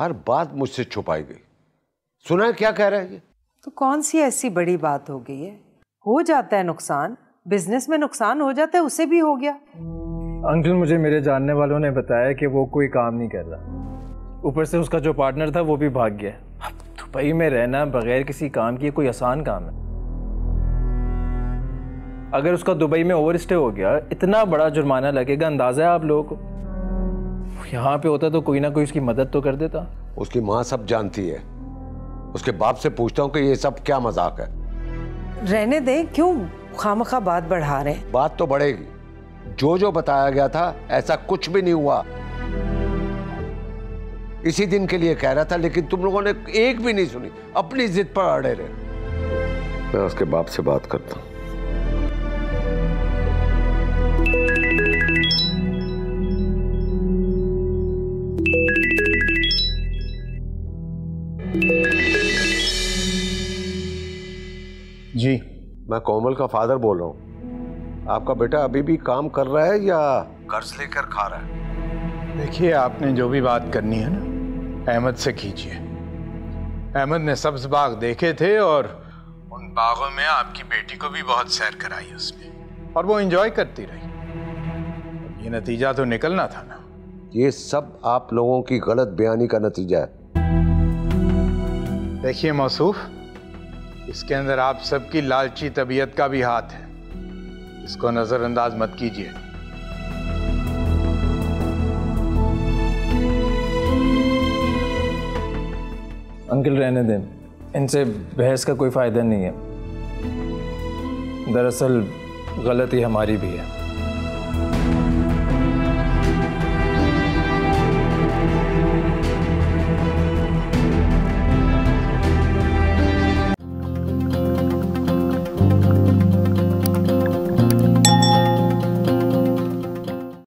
हर बात मुझसे छुपाई गई। सुना है क्या कह रहा है ये? तो कौन सी ऐसी बड़ी बात हो गई है? हो जाता है नुकसान। बिज़नेस में नुकसान हो जाता है उसे भी हो गया। अंकल मुझे मेरे जानने वालों ने बताया कि वो कोई काम नहीं कर रहा। ऊपर से उसका जो पार्टनर था वो भी भाग गया। अब दुबई में रहना बगैर किसी काम की कोई आसान काम है। अगर उसका दुबई में ओवर स्टे हो गया इतना बड़ा जुर्माना लगेगा अंदाज़ा है आप लोगों को? यहाँ पे होता तो कोई ना कोई उसकी मदद तो कर देता। उसकी माँ सब जानती है। उसके बाप से पूछता हूँ कि ये सब क्या मज़ाक है। रहने दें क्यों? खामखा बात बढ़ा रहे हैं। बात तो बढ़ेगी। जो जो बताया गया था ऐसा कुछ भी नहीं हुआ। इसी दिन के लिए कह रहा था लेकिन तुम लोगों ने एक भी नहीं सुनी। अपनी जिद पर अड़े रहे। मैं उसके बाप से बात करता हूँ। जी। मैं कोमल का फादर बोल रहा हूँ। आपका बेटा अभी भी काम कर रहा है या कर्ज लेकर खा रहा है? देखिए आपने जो भी बात करनी है ना अहमद से कीजिए। अहमद ने सब्ज बाग देखे थे और उन बागों में आपकी बेटी को भी बहुत सैर कराई उसने और वो एंजॉय करती रही। ये नतीजा तो निकलना था ना। ये सब आप लोगों की गलत बयानी का नतीजा है। देखिए मौसूफ इसके अंदर आप सबकी लालची तबीयत का भी हाथ है। इसको नजरअंदाज मत कीजिए। अंकल, रहने दें। इनसे बहस का कोई फ़ायदा नहीं है। दरअसल, गलती हमारी भी है।